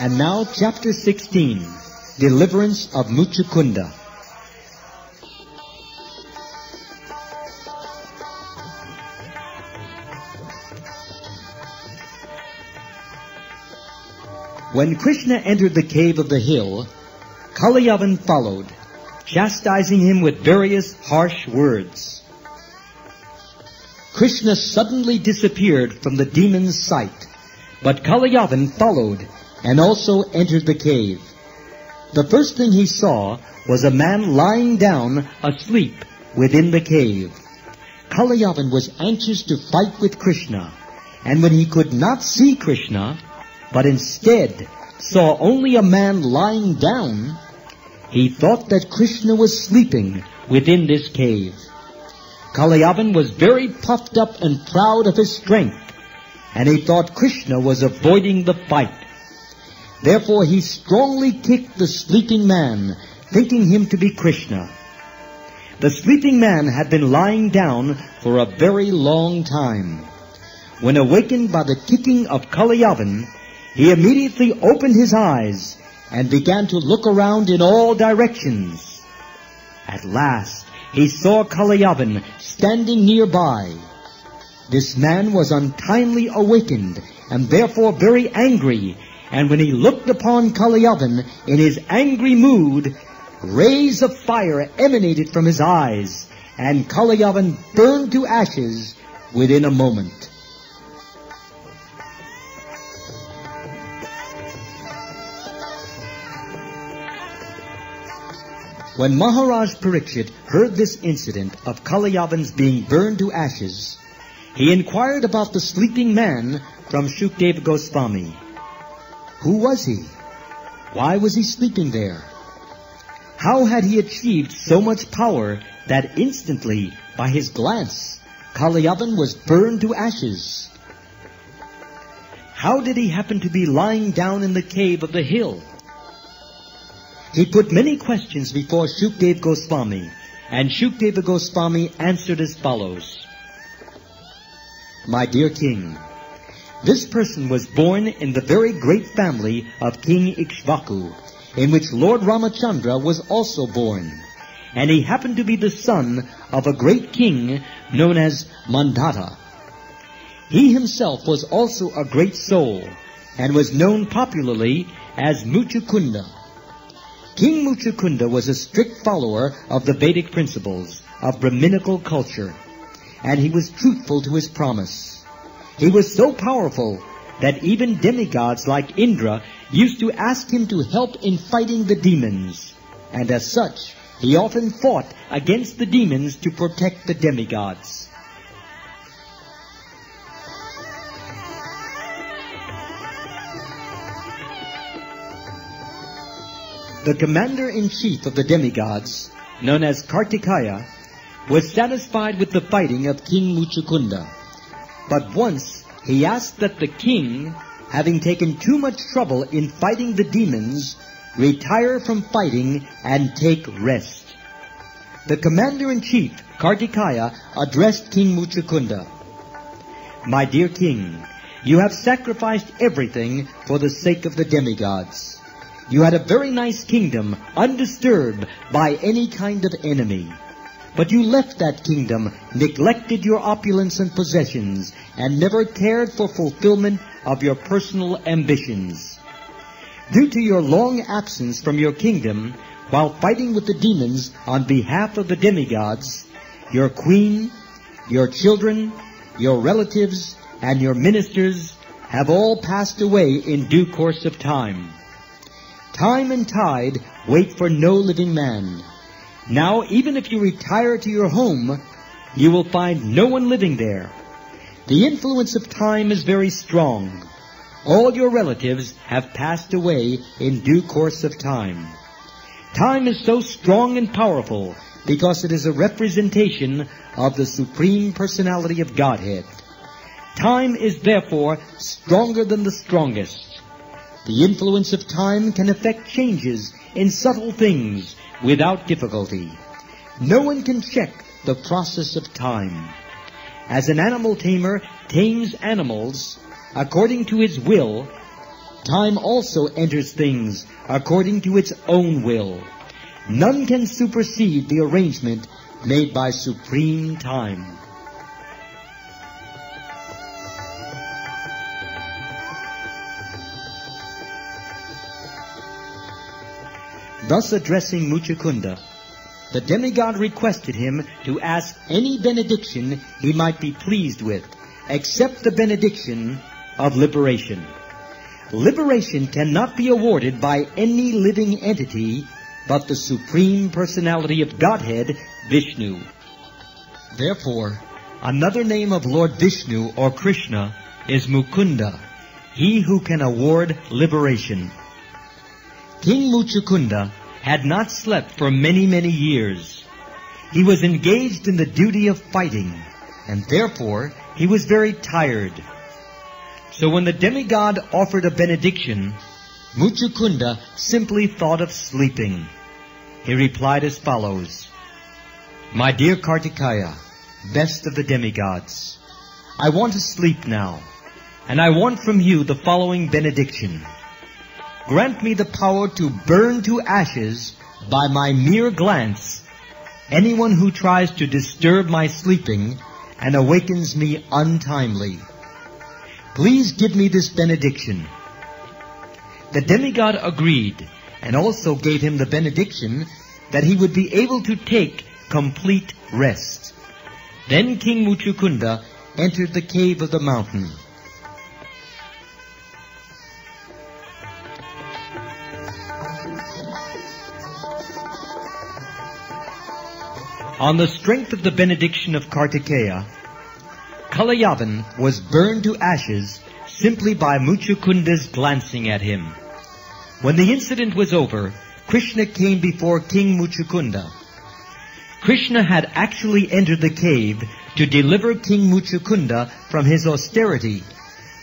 And now, chapter 16 Deliverance of Muchukunda. When Krishna entered the cave of the hill, Kalayavan followed, chastising him with various harsh words. Krishna suddenly disappeared from the demon's sight, but Kalayavan followed and also entered the cave. The first thing he saw was a man lying down asleep within the cave. Kalayavan was anxious to fight with Krishna, and when he could not see Krishna, but instead saw only a man lying down, he thought that Krishna was sleeping within this cave. Kalayavan was very puffed up and proud of his strength, and he thought Krishna was avoiding the fight. Therefore he strongly kicked the sleeping man, thinking him to be Krishna. The sleeping man had been lying down for a very long time. When awakened by the kicking of Kalayavan, he immediately opened his eyes and began to look around in all directions. At last, he saw Kalayavan standing nearby. This man was untimely awakened and therefore very angry, and when he looked upon Kalayavan in his angry mood, rays of fire emanated from his eyes, and Kalayavan burned to ashes within a moment. When Maharaj Parikshit heard this incident of Kalayavan's being burned to ashes, he inquired about the sleeping man from Shukdev Goswami. Who was he? Why was he sleeping there? How had he achieved so much power that instantly, by his glance, Kalayavan was burned to ashes? How did he happen to be lying down in the cave of the hill? He put many questions before Shukdev Goswami, and Shukdeva Goswami answered as follows. My dear king, this person was born in the very great family of King Ikshvaku, in which Lord Ramachandra was also born, and he happened to be the son of a great king known as Mandata. He himself was also a great soul, and was known popularly as Muchukunda. King Muchukunda was a strict follower of the Vedic principles of Brahminical culture, and he was truthful to his promise. He was so powerful that even demigods like Indra used to ask him to help in fighting the demons, and as such, he often fought against the demons to protect the demigods. The commander-in-chief of the demigods, known as Kartikeya, was satisfied with the fighting of King Muchukunda. But once he asked that the king, having taken too much trouble in fighting the demons, retire from fighting and take rest. The commander-in-chief, Kartikeya, addressed King Muchukunda. My dear king, you have sacrificed everything for the sake of the demigods. You had a very nice kingdom, undisturbed by any kind of enemy. But you left that kingdom, neglected your opulence and possessions, and never cared for fulfillment of your personal ambitions. Due to your long absence from your kingdom, while fighting with the demons on behalf of the demigods, your queen, your children, your relatives, and your ministers have all passed away in due course of time. Time and tide wait for no living man. Now, even if you retire to your home, you will find no one living there. The influence of time is very strong. All your relatives have passed away in due course of time. Time is so strong and powerful because it is a representation of the Supreme Personality of Godhead. Time is therefore stronger than the strongest. The influence of time can effect changes in subtle things without difficulty. No one can check the process of time. As an animal tamer tames animals according to his will, time also enters things according to its own will. None can supersede the arrangement made by supreme time. Thus addressing Muchukunda, the demigod requested him to ask any benediction he might be pleased with, except the benediction of liberation. Liberation cannot be awarded by any living entity but the Supreme Personality of Godhead, Vishnu. Therefore, another name of Lord Vishnu or Krishna is Mukunda, he who can award liberation. King Muchukunda had not slept for many, many years. He was engaged in the duty of fighting, and therefore he was very tired. So when the demigod offered a benediction, Muchukunda simply thought of sleeping. He replied as follows, My dear Kartikeya, best of the demigods, I want to sleep now, and I want from you the following benediction. Grant me the power to burn to ashes by my mere glance anyone who tries to disturb my sleeping and awakens me untimely. Please give me this benediction. The demigod agreed and also gave him the benediction that he would be able to take complete rest. Then King Muchukunda entered the cave of the mountain. On the strength of the benediction of Kartikeya, Kalayavan was burned to ashes simply by Muchukunda's glancing at him. When the incident was over, Krishna came before King Muchukunda. Krishna had actually entered the cave to deliver King Muchukunda from his austerity,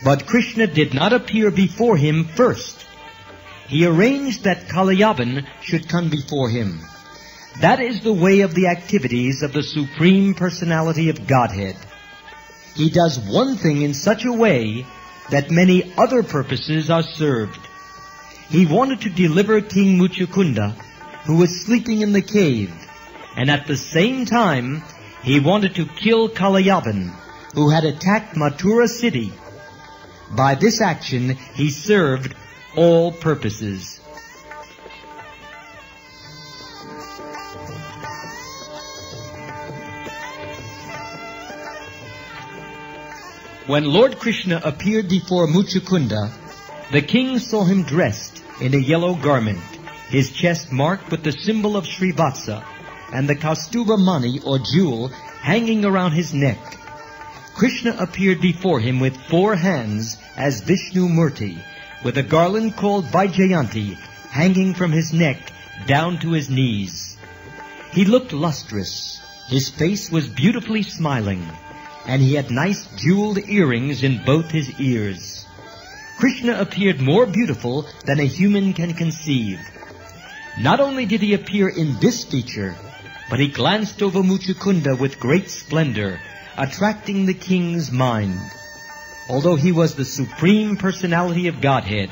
but Krishna did not appear before him first. He arranged that Kalayavan should come before him. That is the way of the activities of the Supreme Personality of Godhead. He does one thing in such a way that many other purposes are served. He wanted to deliver King Muchukunda, who was sleeping in the cave, and at the same time, he wanted to kill Kalayavan, who had attacked Mathura city. By this action, he served all purposes. When Lord Krishna appeared before Muchukunda, the king saw him dressed in a yellow garment, his chest marked with the symbol of Srivatsa, and the Kaustubha mani or jewel hanging around his neck. Krishna appeared before him with four hands as Vishnu Murti, with a garland called Vaijayanti hanging from his neck down to his knees. He looked lustrous. His face was beautifully smiling and he had nice jeweled earrings in both his ears. Krishna appeared more beautiful than a human can conceive. Not only did he appear in this feature, but he glanced over Muchukunda with great splendor, attracting the king's mind. Although he was the supreme personality of Godhead,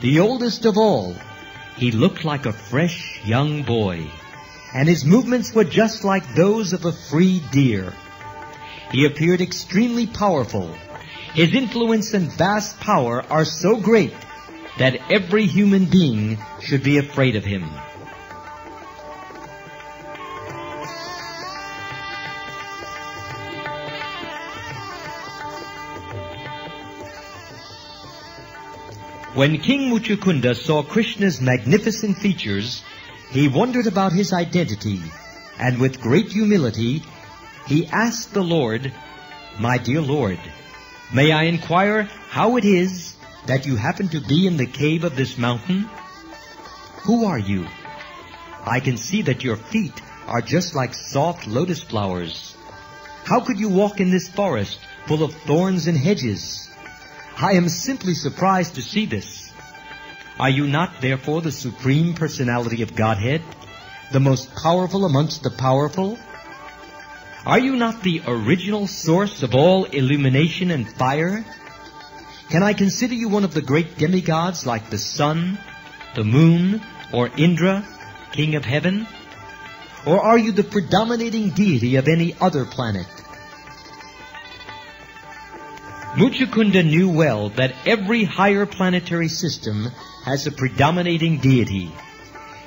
the oldest of all, he looked like a fresh young boy, and his movements were just like those of a free deer. He appeared extremely powerful. His influence and vast power are so great that every human being should be afraid of him. When King Muchukunda saw Krishna's magnificent features, he wondered about his identity, and with great humility, he asked the Lord, My dear Lord, may I inquire how it is that you happen to be in the cave of this mountain? Who are you? I can see that your feet are just like soft lotus flowers. How could you walk in this forest full of thorns and hedges? I am simply surprised to see this. Are you not therefore the supreme personality of Godhead, the most powerful amongst the powerful? Are you not the original source of all illumination and fire? Can I consider you one of the great demigods like the sun, the moon, or Indra, king of heaven? Or are you the predominating deity of any other planet? Muchukunda knew well that every higher planetary system has a predominating deity.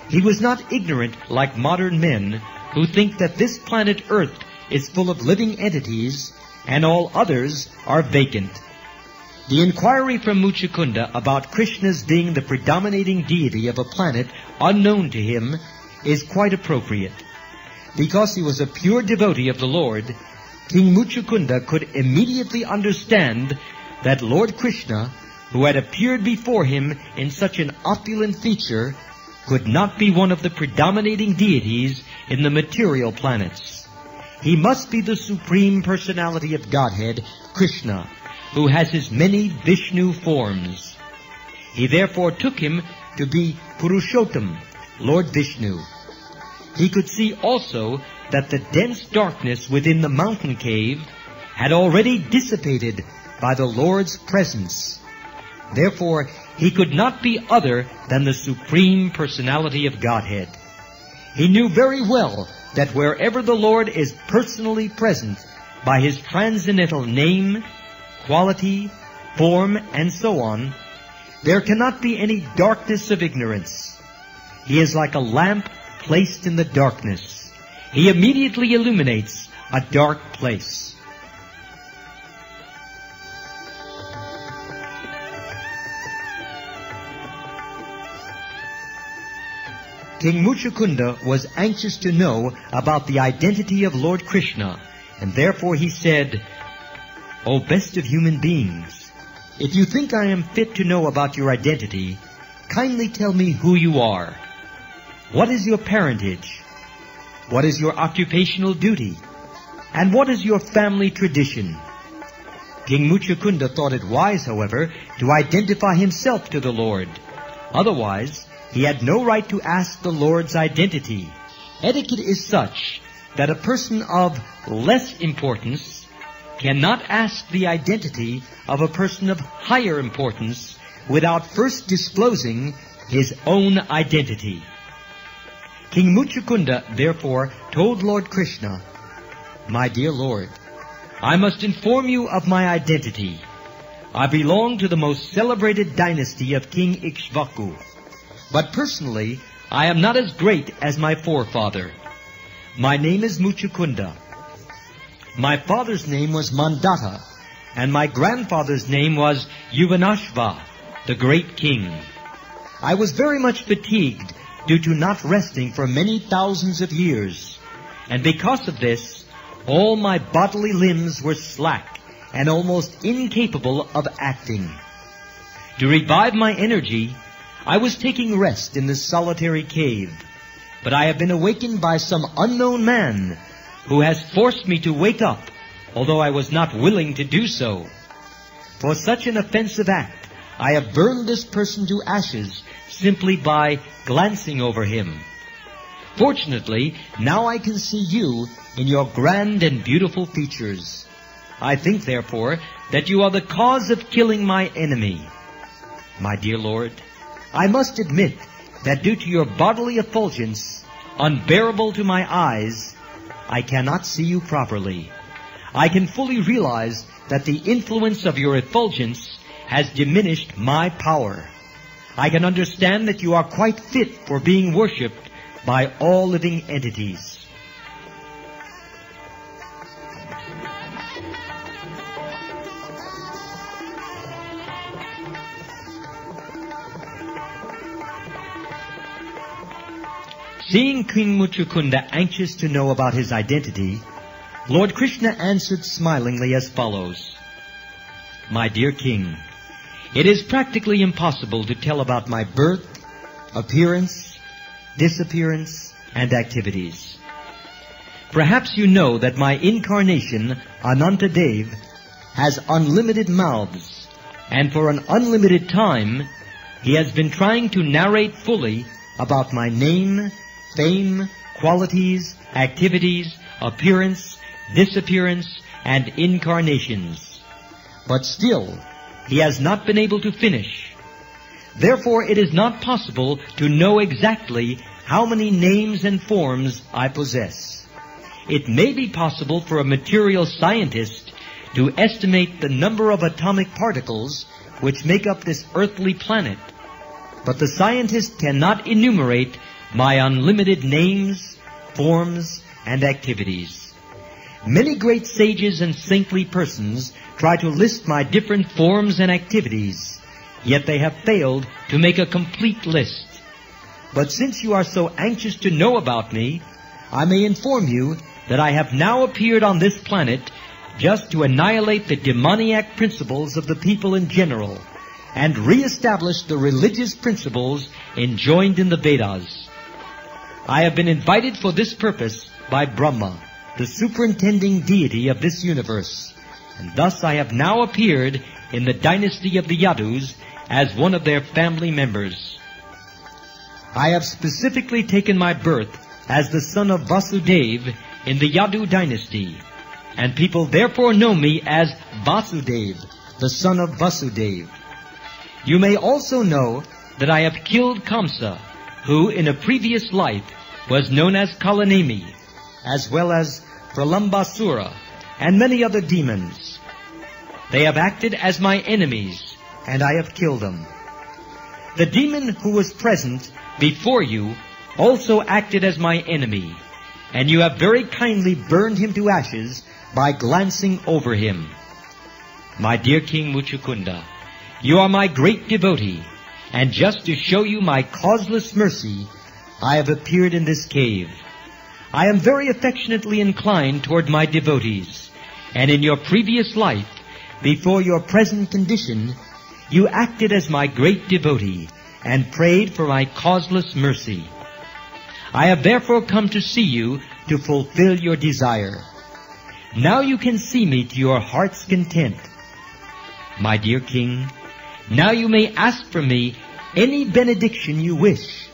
He was not ignorant like modern men who think that this planet Earth is full of living entities and all others are vacant. The inquiry from Muchukunda about Krishna's being the predominating deity of a planet unknown to him is quite appropriate. Because he was a pure devotee of the Lord, King Muchukunda could immediately understand that Lord Krishna, who had appeared before him in such an opulent feature, could not be one of the predominating deities in the material planets. He must be the supreme personality of Godhead, Krishna, who has his many Vishnu forms. He therefore took him to be Purushottam, Lord Vishnu. He could see also that the dense darkness within the mountain cave had already dissipated by the Lord's presence. Therefore, he could not be other than the Supreme Personality of Godhead. He knew very well that wherever the Lord is personally present by his transcendental name, quality, form, and so on, there cannot be any darkness of ignorance. He is like a lamp placed in the darkness. He immediately illuminates a dark place. King Muchukunda was anxious to know about the identity of Lord Krishna, and therefore he said, O best of human beings, if you think I am fit to know about your identity, kindly tell me who you are. What is your parentage? What is your occupational duty? And what is your family tradition? King Muchukunda thought it wise, however, to identify himself to the Lord. Otherwise, he had no right to ask the Lord's identity. Etiquette is such that a person of less importance cannot ask the identity of a person of higher importance without first disclosing his own identity. King Muchukunda therefore told Lord Krishna, My dear Lord, I must inform you of my identity. I belong to the most celebrated dynasty of King Ikshvaku. But personally, I am not as great as my forefather. My name is Muchukunda. My father's name was Mandata, and my grandfather's name was Yuvanashva, the great king. I was very much fatigued due to not resting for many thousands of years, and because of this, all my bodily limbs were slack and almost incapable of acting. To revive my energy, I was taking rest in this solitary cave, but I have been awakened by some unknown man who has forced me to wake up, although I was not willing to do so. For such an offensive act, I have burned this person to ashes simply by glancing over him. Fortunately, now I can see you in your grand and beautiful features. I think, therefore, that you are the cause of killing my enemy. My dear Lord, I must admit that due to your bodily effulgence, unbearable to my eyes, I cannot see you properly. I can fully realize that the influence of your effulgence has diminished my power. I can understand that you are quite fit for being worshipped by all living entities. Seeing King Muchukunda anxious to know about his identity, Lord Krishna answered smilingly as follows. My dear king, it is practically impossible to tell about my birth, appearance, disappearance, and activities. Perhaps you know that my incarnation, Anantadev, has unlimited mouths, and for an unlimited time, he has been trying to narrate fully about my name, fame, qualities, activities, appearance, disappearance, and incarnations. But still, he has not been able to finish. Therefore, it is not possible to know exactly how many names and forms I possess. It may be possible for a material scientist to estimate the number of atomic particles which make up this earthly planet, but the scientist cannot enumerate my unlimited names, forms, and activities. Many great sages and saintly persons try to list my different forms and activities, yet they have failed to make a complete list. But since you are so anxious to know about me, I may inform you that I have now appeared on this planet just to annihilate the demoniac principles of the people in general and reestablish the religious principles enjoined in the Vedas. I have been invited for this purpose by Brahma, the superintending deity of this universe, and thus I have now appeared in the dynasty of the Yadus as one of their family members. I have specifically taken my birth as the son of Vasudeva in the Yadu dynasty, and people therefore know me as Vasudev, the son of Vasudeva. You may also know that I have killed Kamsa, who in a previous life was known as Kalanemi, as well as Pralambasura and many other demons. They have acted as my enemies, and I have killed them. The demon who was present before you also acted as my enemy, and you have very kindly burned him to ashes by glancing over him. My dear King Muchukunda, you are my great devotee, and just to show you my causeless mercy, I have appeared in this cave. I am very affectionately inclined toward my devotees, and in your previous life, before your present condition, you acted as my great devotee and prayed for my causeless mercy. I have therefore come to see you to fulfill your desire. Now you can see me to your heart's content. My dear King, now you may ask from me any benediction you wish,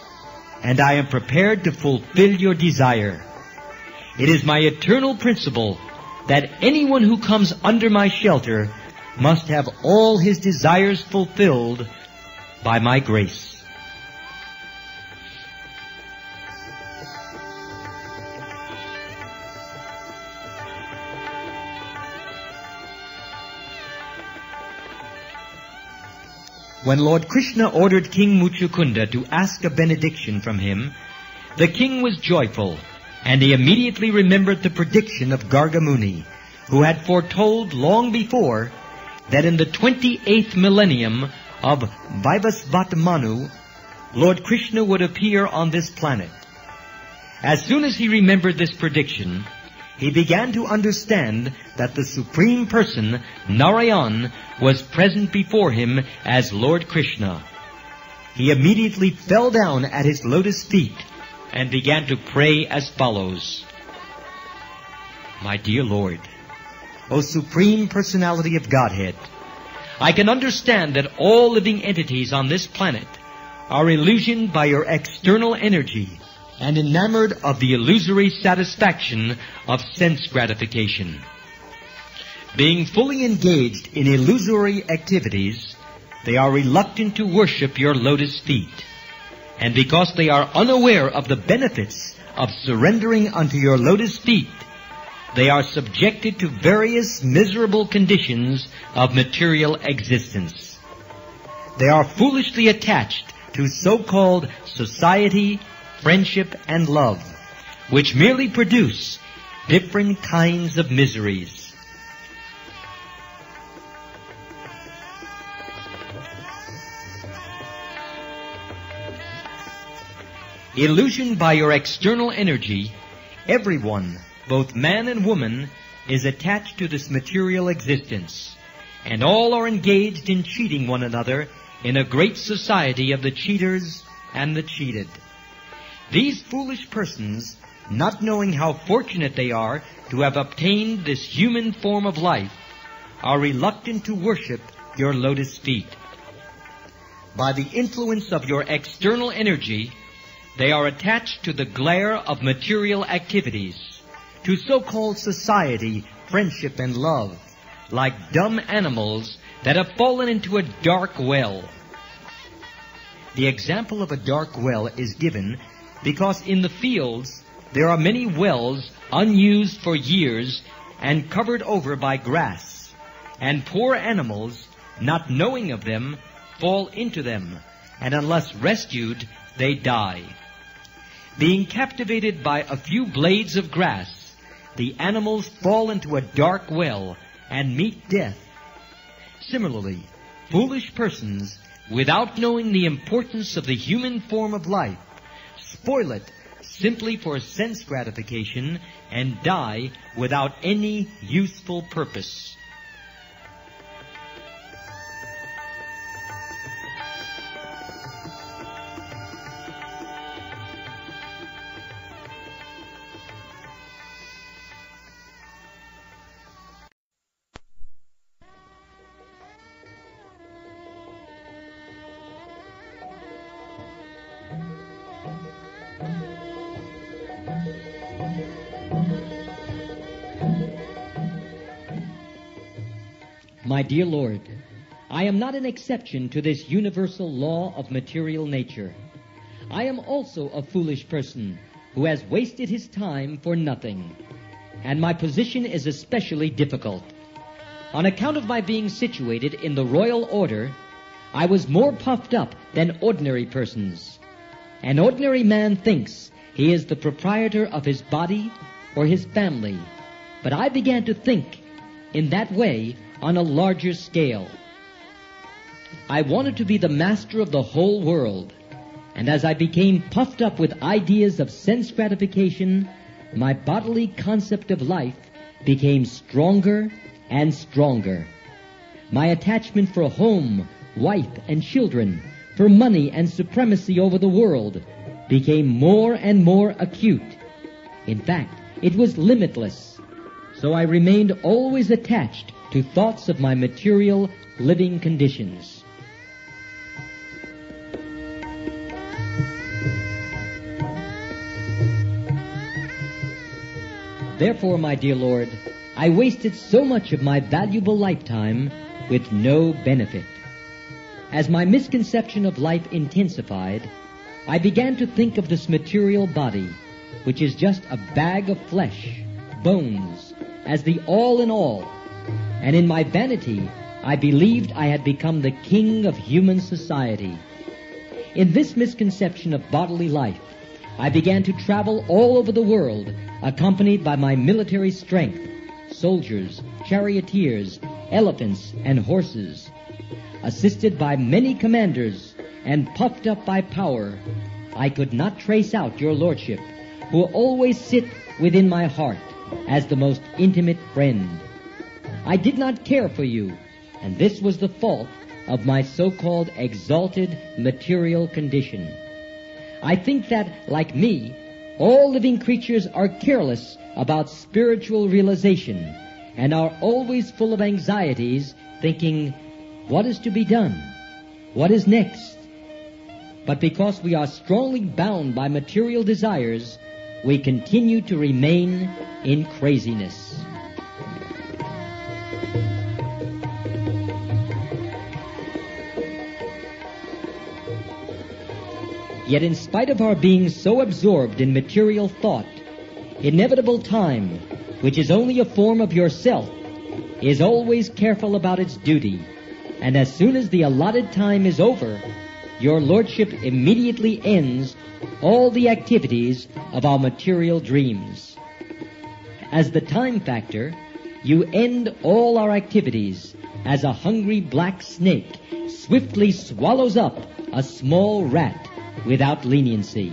and I am prepared to fulfill your desire. It is my eternal principle that anyone who comes under my shelter must have all his desires fulfilled by my grace. When Lord Krishna ordered King Muchukunda to ask a benediction from him, the king was joyful, and he immediately remembered the prediction of Gargamuni, who had foretold long before that in the 28th millennium of Vaivasvata Manu, Lord Krishna would appear on this planet. As soon as he remembered this prediction, he began to understand that the Supreme Person, Narayan, was present before him as Lord Krishna. He immediately fell down at his lotus feet and began to pray as follows. My dear Lord, O Supreme Personality of Godhead, I can understand that all living entities on this planet are illusioned by your external energy and enamored of the illusory satisfaction of sense gratification. Being fully engaged in illusory activities, they are reluctant to worship your lotus feet. And because they are unaware of the benefits of surrendering unto your lotus feet, they are subjected to various miserable conditions of material existence. They are foolishly attached to so-called society, friendship, and love, which merely produce different kinds of miseries. Illusioned by your external energy, everyone, both man and woman, is attached to this material existence, and all are engaged in cheating one another in a great society of the cheaters and the cheated. These foolish persons, not knowing how fortunate they are to have obtained this human form of life, are reluctant to worship your lotus feet. by the influence of your external energy, they are attached to the glare of material activities, to so-called society, friendship, and love, like dumb animals that have fallen into a dark well. The example of a dark well is given because in the fields there are many wells unused for years and covered over by grass, and poor animals, not knowing of them, fall into them, and unless rescued, they die. Being captivated by a few blades of grass, the animals fall into a dark well and meet death. Similarly, foolish persons, without knowing the importance of the human form of life, spoil it simply for sense gratification and die without any useful purpose. Dear Lord, I am not an exception to this universal law of material nature. I am also a foolish person who has wasted his time for nothing. And my position is especially difficult. On account of my being situated in the royal order, I was more puffed up than ordinary persons. An ordinary man thinks he is the proprietor of his body or his family. But I began to think in that way on a larger scale. I wanted to be the master of the whole world. And as I became puffed up with ideas of sense gratification, my bodily concept of life became stronger and stronger. My attachment for home, wife, and children, for money and supremacy over the world, became more and more acute. In fact, it was limitless. So I remained always attached to thoughts of my material living conditions. Therefore, my dear Lord, I wasted so much of my valuable lifetime with no benefit. As my misconception of life intensified, I began to think of this material body, which is just a bag of flesh, bones, as the all in all. And in my vanity, I believed I had become the king of human society. In this misconception of bodily life, I began to travel all over the world, accompanied by my military strength, soldiers, charioteers, elephants, and horses. Assisted by many commanders and puffed up by power, I could not trace out your lordship, who always sit within my heart as the most intimate friend. I did not care for you, and this was the fault of my so-called exalted material condition. I think that, like me, all living creatures are careless about spiritual realization and are always full of anxieties, thinking, what is to be done? What is next? But because we are strongly bound by material desires, we continue to remain in craziness. Yet in spite of our being so absorbed in material thought, inevitable time, which is only a form of yourself, is always careful about its duty. And as soon as the allotted time is over, your lordship immediately ends all the activities of our material dreams. As the time factor, you end all our activities as a hungry black snake swiftly swallows up a small rat without leniency.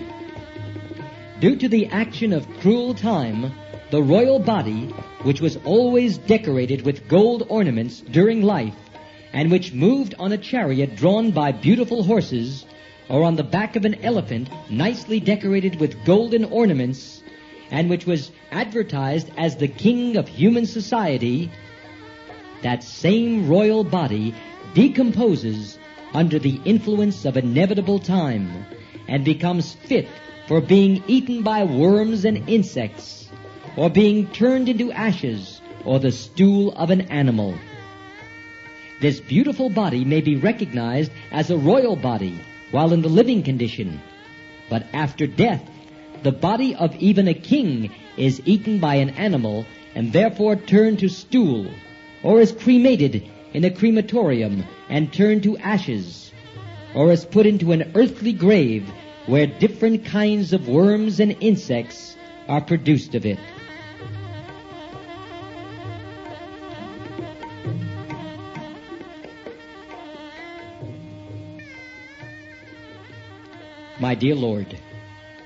Due to the action of cruel time, the royal body, which was always decorated with gold ornaments during life, and which moved on a chariot drawn by beautiful horses, or on the back of an elephant nicely decorated with golden ornaments, and which was advertised as the king of human society, that same royal body decomposes under the influence of inevitable time and becomes fit for being eaten by worms and insects, or being turned into ashes or the stool of an animal. This beautiful body may be recognized as a royal body while in the living condition, but after death, the body of even a king is eaten by an animal and therefore turned to stool, or is cremated in a crematorium and turned to ashes, or is put into an earthly grave where different kinds of worms and insects are produced of it. My dear Lord,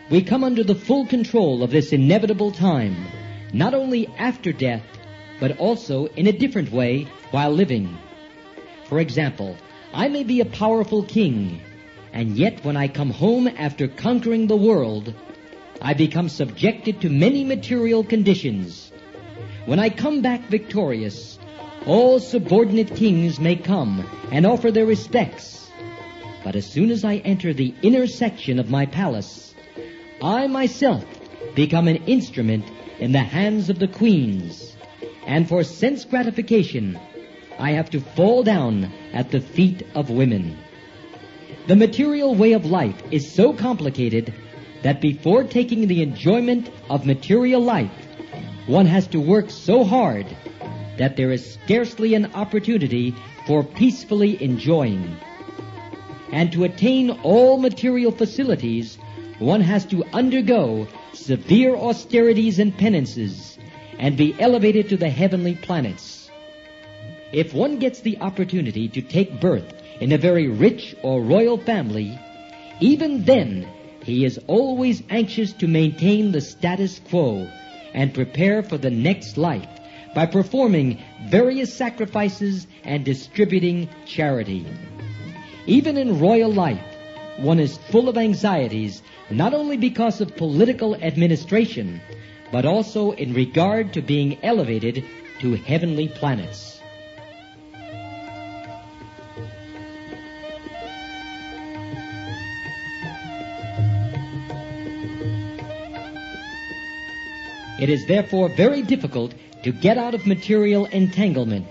we come under the full control of this inevitable time, not only after death, but also in a different way while living. For example, I may be a powerful king, and yet when I come home after conquering the world, I become subjected to many material conditions. When I come back victorious, all subordinate kings may come and offer their respects. But as soon as I enter the inner section of my palace, I myself become an instrument in the hands of the queens. And for sense gratification, I have to fall down at the feet of women. The material way of life is so complicated that before taking the enjoyment of material life, one has to work so hard that there is scarcely an opportunity for peacefully enjoying. And to attain all material facilities, one has to undergo severe austerities and penances and be elevated to the heavenly planets. If one gets the opportunity to take birth in a very rich or royal family, even then he is always anxious to maintain the status quo and prepare for the next life by performing various sacrifices and distributing charity. Even in royal life, one is full of anxieties not only because of political administration, but also in regard to being elevated to heavenly planets. It is therefore very difficult to get out of material entanglement.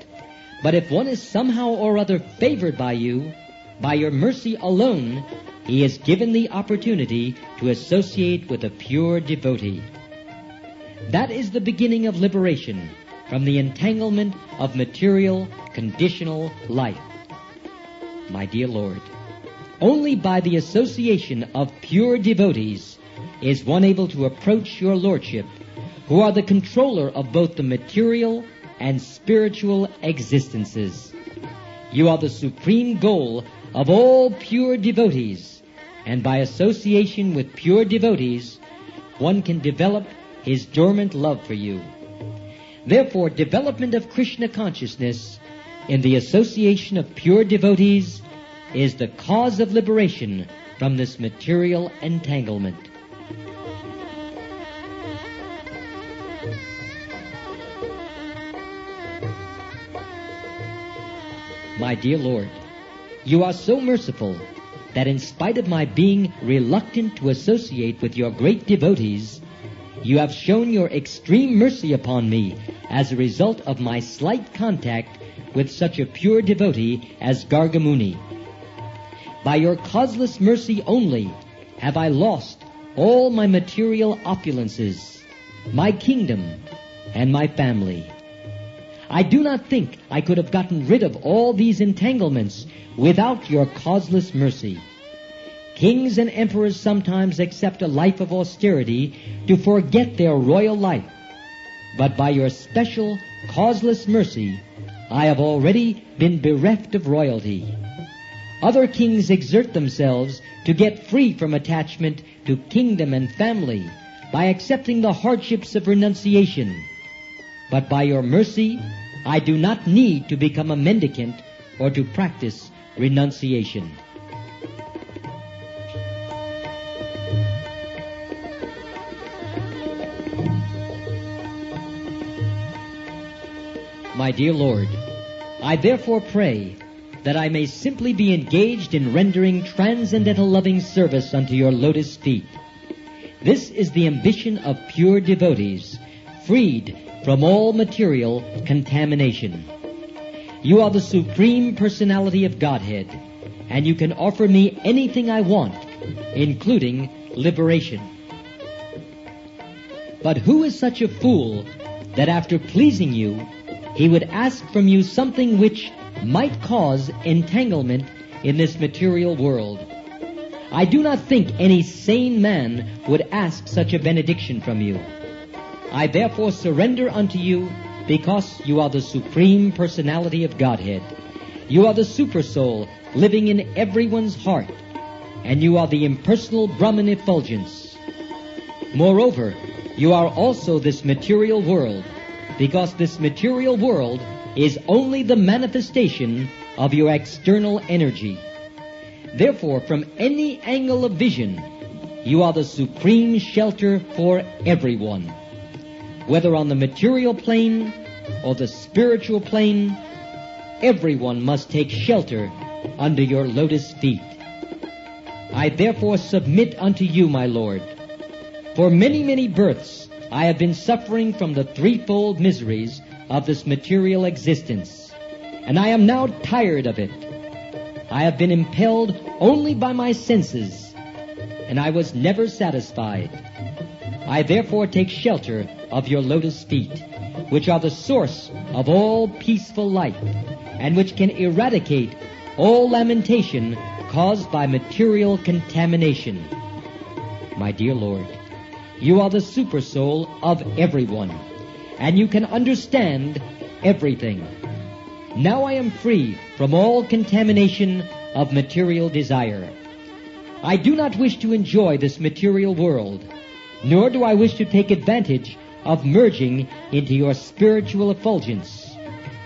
But if one is somehow or other favored by you, by your mercy alone, he is given the opportunity to associate with a pure devotee. That is the beginning of liberation from the entanglement of material, conditional life. My dear Lord, only by the association of pure devotees is one able to approach your Lordship, who are the controller of both the material and spiritual existences. You are the supreme goal of all pure devotees, and by association with pure devotees, one can develop his dormant love for you. Therefore, development of Krishna consciousness in the association of pure devotees is the cause of liberation from this material entanglement. My dear Lord, you are so merciful that in spite of my being reluctant to associate with your great devotees, you have shown your extreme mercy upon me as a result of my slight contact with such a pure devotee as Gargamuni. By your causeless mercy only have I lost all my material opulences, my kingdom, and my family. I do not think I could have gotten rid of all these entanglements without your causeless mercy. Kings and emperors sometimes accept a life of austerity to forget their royal life. But by your special, causeless mercy, I have already been bereft of royalty. Other kings exert themselves to get free from attachment to kingdom and family by accepting the hardships of renunciation. But by your mercy, I do not need to become a mendicant or to practice renunciation. My dear Lord, I therefore pray that I may simply be engaged in rendering transcendental loving service unto your lotus feet. This is the ambition of pure devotees, freed from all material contamination. You are the supreme personality of Godhead, and you can offer me anything I want, including liberation. But who is such a fool that after pleasing you, he would ask from you something which might cause entanglement in this material world? I do not think any sane man would ask such a benediction from you. I therefore surrender unto you because you are the supreme personality of Godhead. You are the super soul living in everyone's heart, and you are the impersonal Brahman effulgence. Moreover, you are also this material world, because this material world is only the manifestation of your external energy. Therefore, from any angle of vision, you are the supreme shelter for everyone. Whether on the material plane or the spiritual plane, everyone must take shelter under your lotus feet. I therefore submit unto you, my Lord. For many, many births I have been suffering from the threefold miseries of this material existence, and I am now tired of it. I have been impelled only by my senses, and I was never satisfied. I therefore take shelter of your lotus feet, which are the source of all peaceful life, and which can eradicate all lamentation caused by material contamination. My dear Lord, you are the super soul of everyone, and you can understand everything. Now I am free from all contamination of material desire. I do not wish to enjoy this material world, nor do I wish to take advantage of merging into your spiritual effulgence,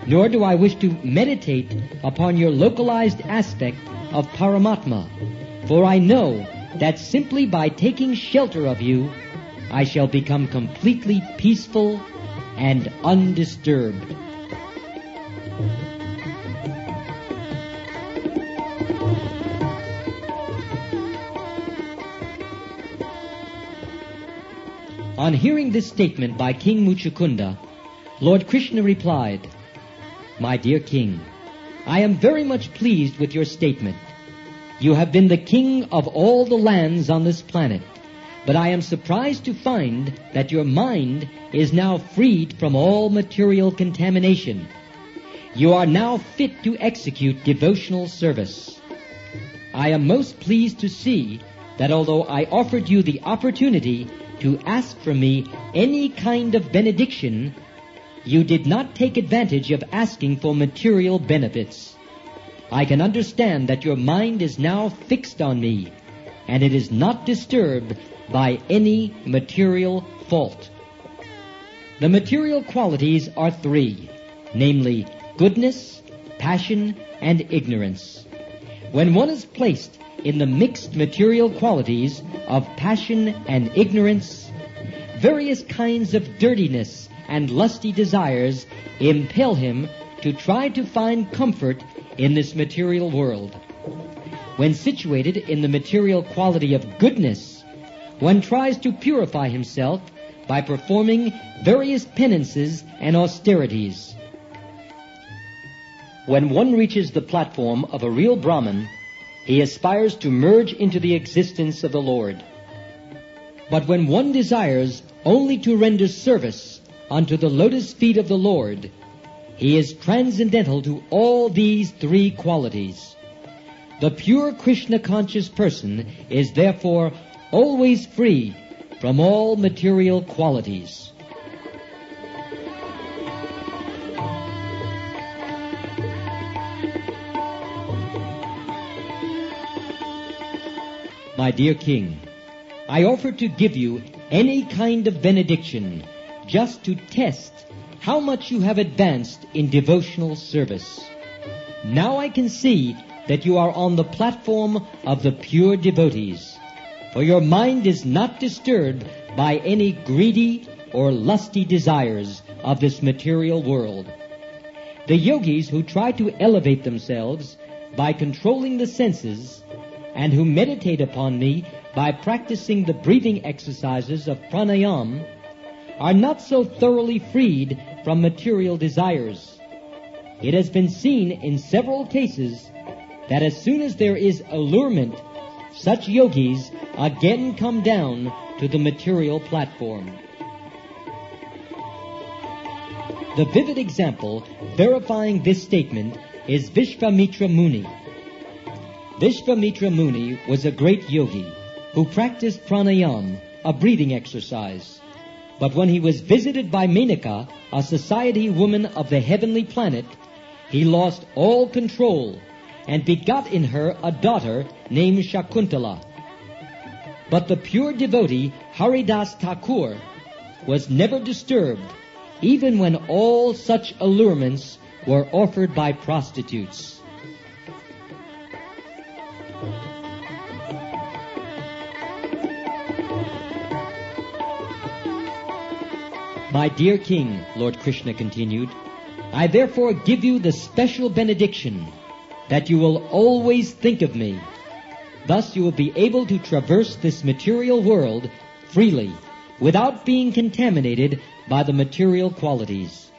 nor do I wish to meditate upon your localized aspect of Paramatma, for I know that simply by taking shelter of you, I shall become completely peaceful and undisturbed. On hearing this statement by King Muchukunda, Lord Krishna replied, My dear king, I am very much pleased with your statement. You have been the king of all the lands on this planet, but I am surprised to find that your mind is now freed from all material contamination. You are now fit to execute devotional service. I am most pleased to see that although I offered you the opportunity to ask from me any kind of benediction, you did not take advantage of asking for material benefits. I can understand that your mind is now fixed on me, and it is not disturbed by any material fault. The material qualities are three, namely goodness, passion, and ignorance. When one is placed in the mixed material qualities of passion and ignorance, various kinds of dirtiness and lusty desires impel him to try to find comfort in this material world. When situated in the material quality of goodness, one tries to purify himself by performing various penances and austerities. When one reaches the platform of a real Brahmin, he aspires to merge into the existence of the Lord. But when one desires only to render service unto the lotus feet of the Lord, he is transcendental to all these three qualities. The pure Krishna conscious person is therefore always free from all material qualities. My dear King, I offer to give you any kind of benediction just to test how much you have advanced in devotional service. Now I can see that you are on the platform of the pure devotees, for your mind is not disturbed by any greedy or lusty desires of this material world. The yogis who try to elevate themselves by controlling the senses and who meditate upon me by practicing the breathing exercises of pranayam are not so thoroughly freed from material desires. It has been seen in several cases that as soon as there is allurement, such yogis again come down to the material platform. The vivid example verifying this statement is Vishvamitra Muni. Vishvamitra Muni was a great yogi who practiced pranayam, a breathing exercise. But when he was visited by Menaka, a society woman of the heavenly planet, he lost all control and begot in her a daughter named Shakuntala. But the pure devotee Haridas Thakur was never disturbed, even when all such allurements were offered by prostitutes. My dear King, Lord Krishna continued, I therefore give you the special benediction that you will always think of me. Thus you will be able to traverse this material world freely without being contaminated by the material qualities.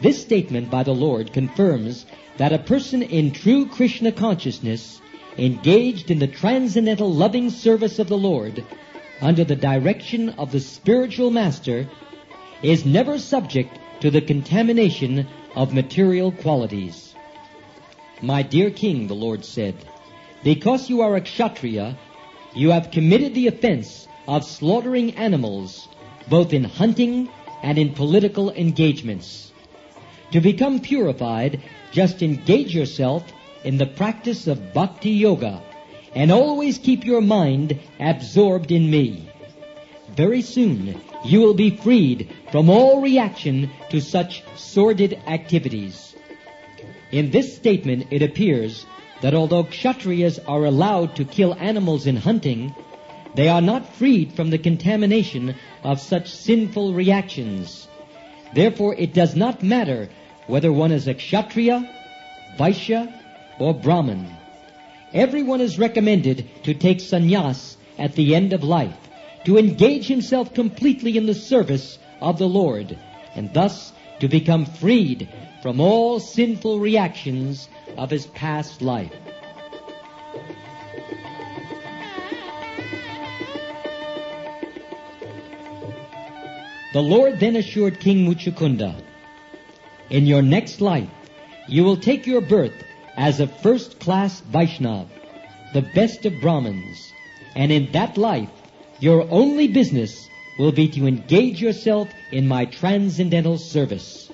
This statement by the Lord confirms that a person in true Krishna consciousness, engaged in the transcendental loving service of the Lord, under the direction of the spiritual master, is never subject to the contamination of material qualities. My dear king, the Lord said, because you are a kshatriya, you have committed the offense of slaughtering animals, both in hunting and in political engagements. To become purified, just engage yourself in the practice of bhakti yoga and always keep your mind absorbed in me. Very soon you will be freed from all reaction to such sordid activities. In this statement it appears that although kshatriyas are allowed to kill animals in hunting, they are not freed from the contamination of such sinful reactions. Therefore it does not matter whether one is a kshatriya, vaishya, or brahmin. Everyone is recommended to take sannyas at the end of life, to engage himself completely in the service of the Lord, and thus to become freed from all sinful reactions of his past life. The Lord then assured King Muchukunda, In your next life, you will take your birth as a first-class Vaishnav, the best of Brahmins, and in that life, your only business will be to engage yourself in my transcendental service.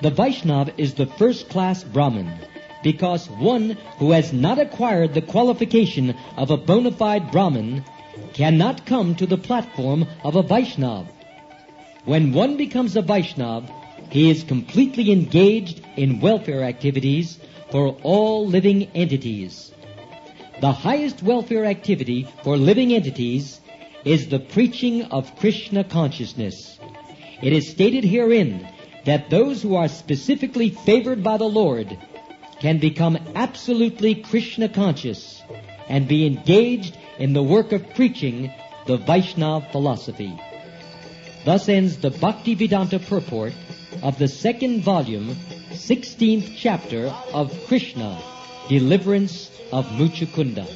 The Vaishnav is the first-class Brahmin because one who has not acquired the qualification of a bona fide Brahmin cannot come to the platform of a Vaishnav. When one becomes a Vaishnav, he is completely engaged in welfare activities for all living entities. The highest welfare activity for living entities is the preaching of Krishna consciousness. It is stated herein that those who are specifically favored by the Lord can become absolutely Krishna conscious and be engaged in the work of preaching the Vaishnav philosophy. Thus ends the Bhaktivedanta purport of the second volume, 16th chapter of Krishna, Deliverance of Muchukunda.